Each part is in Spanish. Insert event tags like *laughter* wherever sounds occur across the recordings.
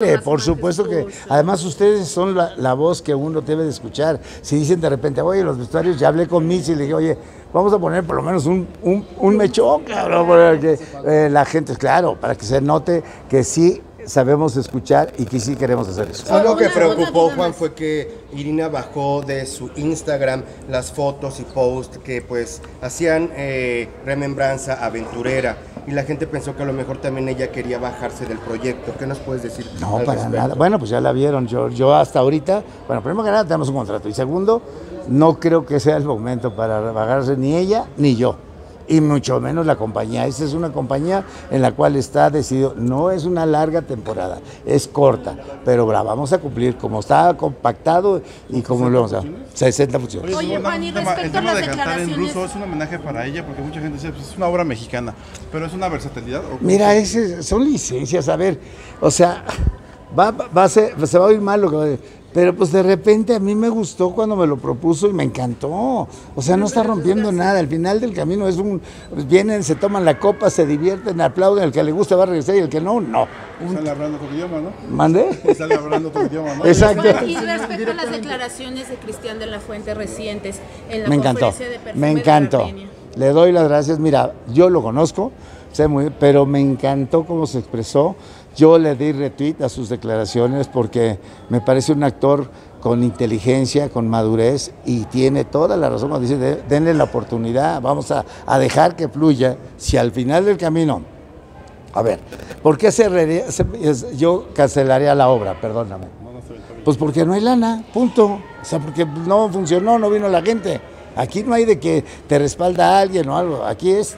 Eh, Por supuesto que, además ustedes son la, la voz que uno debe de escuchar. Si dicen de repente, oye, los vestuarios, ya hablé con Mitzi y le dije, oye, vamos a poner por lo menos un, un, un mechón, claro, para que eh, la gente, claro, para que se note que sí sabemos escuchar y que sí queremos hacer eso. Algo que preocupó, Juan, fue que Irina bajó de su Instagram las fotos y posts que pues hacían eh, remembranza aventurera y la gente pensó que a lo mejor también ella quería bajarse del proyecto. ¿Qué nos puedes decir? No, al para respecto? nada. Bueno, pues ya la vieron. Yo, yo hasta ahorita, bueno, primero que nada tenemos un contrato. Y segundo, no creo que sea el momento para bajarse ni ella ni yo. Y mucho menos la compañía. Esta es una compañía en la cual está decidido, no es una larga temporada, es corta, pero la vamos a cumplir como está compactado y como lo vamos a 60 funciones. Oye, Juan, y respecto a las de cantar en ruso es un homenaje para ella porque mucha gente dice pues, es una obra mexicana, pero es una versatilidad. ¿o Mira, ese, son licencias, a ver, o sea, va, va a ser, se va a oír mal lo que va a decir, pero pues de repente a mí me gustó cuando me lo propuso y me encantó. O sea, no está rompiendo nada, al final del camino es un, vienen, se toman la copa, se divierten, aplauden, el que le gusta va a regresar y el que no, no. Sale hablando otro idioma, ¿no? ¿Mande? Sale hablando otro idioma, ¿no? Exacto. Y respecto a las declaraciones de Cristian de la Fuente recientes en la Me encantó, conferencia de perfume me encantó. Le doy las gracias. Mira, yo lo conozco, sé muy, pero me encantó cómo se expresó. Yo le di retweet a sus declaraciones porque me parece un actor con inteligencia, con madurez y tiene toda la razón cuando dice, "De- denle la oportunidad, vamos a, a dejar que fluya. Si al final del camino, a ver, ¿por qué cerraría- yo cancelaría la obra? Perdóname. Pues porque no hay lana, punto. O sea, porque no funcionó, no vino la gente. Aquí no hay de que te respalda alguien o algo. Aquí es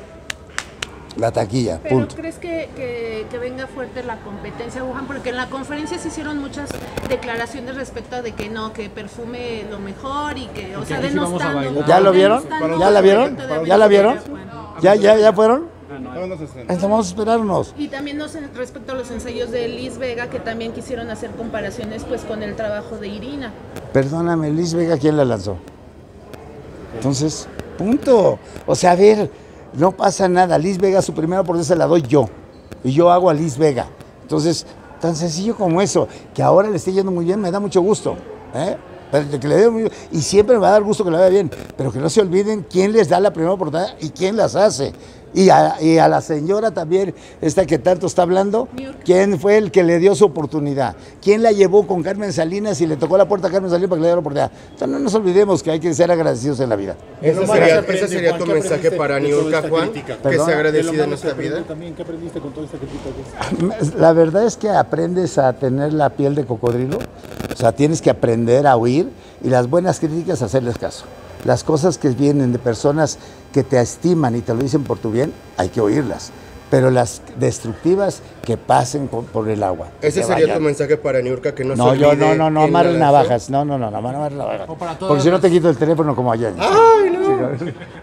la taquilla, Pero punto. ¿crees que, que- que venga fuerte la competencia, Wuhan? Porque en la conferencia se hicieron muchas declaraciones respecto a de que no, que perfume lo mejor y que, o sea, denostando. ¿Ya lo vieron? ¿Ya la vieron? ¿Ya la vieron? ¿Ya, ya, ya fueron? Vamos a esperarnos. Y también no sé, respecto a los ensayos de Liz Vega, que también quisieron hacer comparaciones pues con el trabajo de Irina. Perdóname, Liz Vega, ¿quién la lanzó? Entonces, punto. O sea, a ver, no pasa nada. Liz Vega, su primera oportunidad se la doy yo. Y yo hago a Liz Vega. Entonces, tan sencillo como eso, que ahora le esté yendo muy bien, me da mucho gusto. ¿eh? Que le y siempre me va a dar gusto que le vaya bien. Pero que no se olviden quién les da la primera oportunidad y quién las hace. Y a, y a la señora también, esta que tanto está hablando, ¿quién fue el que le dio su oportunidad? ¿Quién la llevó con Carmen Salinas y le tocó la puerta a Carmen Salinas para que le diera la oportunidad? Entonces no nos olvidemos que hay que ser agradecidos en la vida. ¿Ese sería, ese sería tu mensaje para Niurka, Juan? Que Perdón. sea agradecida en esta vida. También, ¿qué aprendiste con toda esta crítica? La verdad es que aprendes a tener la piel de cocodrilo, o sea, tienes que aprender a oír y las buenas críticas hacerles caso. Las cosas que vienen de personas que te estiman y te lo dicen por tu bien, hay que oírlas. Pero las destructivas que pasen por, por el agua. Ese se sería vayan. tu mensaje para Niurka, que no, No, se yo no, no, no, lanzó. navajas. No, no, no, no, amarres navajas. Porque si no te quito el teléfono como ayer. Ay, no.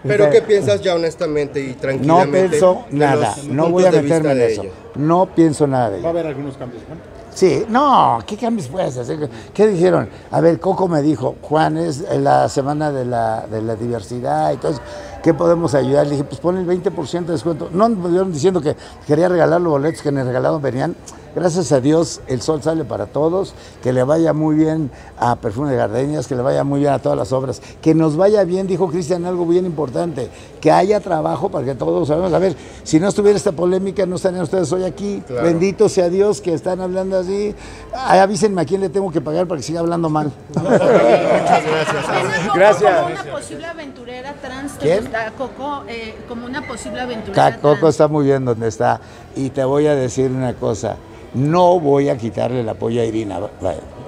Pero ¿qué piensas ya honestamente y No tranquilamente? pienso de nada, no voy a meterme en eso. ella? No pienso nada de ello. Va a haber algunos cambios, Juan. Sí, no, ¿qué cambios puedes hacer? ¿Qué dijeron? A ver, Coco me dijo, Juan, es la semana de la, de la diversidad y todo eso, ¿qué podemos ayudar? Le dije, pues pon el 20% de descuento. No me estuvieron diciendo que quería regalar los boletos que en el regalado venían. Gracias a Dios, el sol sale para todos, que le vaya muy bien a Perfume de Gardenias, que le vaya muy bien a todas las obras, que nos vaya bien, dijo Cristian, algo bien importante, que haya trabajo para que todos sabemos. A ver, si no estuviera esta polémica, no estarían ustedes hoy aquí. Claro. Bendito sea Dios que están hablando así. Ay, avísenme a quién le tengo que pagar para que siga hablando mal. *laughs* Muchas gracias. ¿Ves a Coco Gracias. Una posible aventurera trans. ¿te ¿Quién? Gusta? Coco eh, como una posible aventurera Ca- Coco está muy bien donde está. Y te voy a decir una cosa, no voy a quitarle el apoyo a Irina,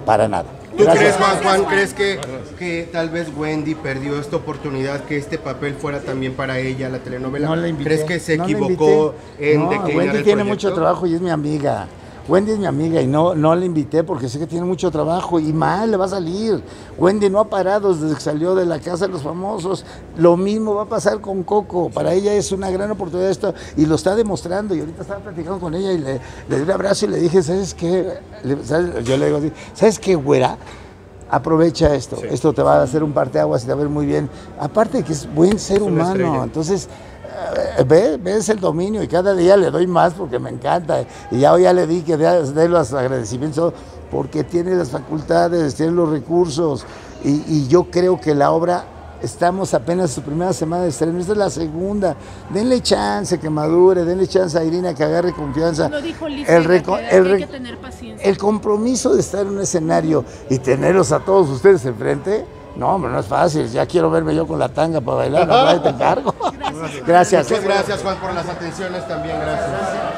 para nada. ¿Tú Gracias. crees, Juan, Juan, crees que, que tal vez Wendy perdió esta oportunidad, que este papel fuera también para ella, la telenovela? No la invité. ¿Crees que se no equivocó en No, declinar Wendy el tiene proyecto? mucho trabajo y es mi amiga. Wendy es mi amiga y no, no la invité porque sé que tiene mucho trabajo y mal le va a salir. Wendy no ha parado desde que salió de la casa de los famosos. Lo mismo va a pasar con Coco. Para ella es una gran oportunidad esto y lo está demostrando. Y ahorita estaba platicando con ella y le, le di un abrazo y le dije, ¿sabes qué? Yo le digo así, ¿sabes qué, güera? Aprovecha esto. Esto te va a hacer un parteaguas y te va a ver muy bien. Aparte de que es buen ser humano. estrella. Entonces, eh, ve, ves el dominio y cada día le doy más porque me encanta. Y ya hoy ya le di que dé los agradecimientos porque tiene las facultades, tiene los recursos. Y, y yo creo que la obra, estamos apenas en su primera semana de estreno, esta es la segunda. Denle chance que madure, denle chance a Irina que agarre confianza. Lo dijo Liz El que el hay que tener paciencia. el compromiso de estar en un escenario y tenerlos a todos ustedes enfrente, no, hombre, no es fácil. Ya quiero verme yo con la tanga para bailar, no, te encargo. *laughs* Gracias. Muchas gracias, Juan, por las atenciones también. Gracias.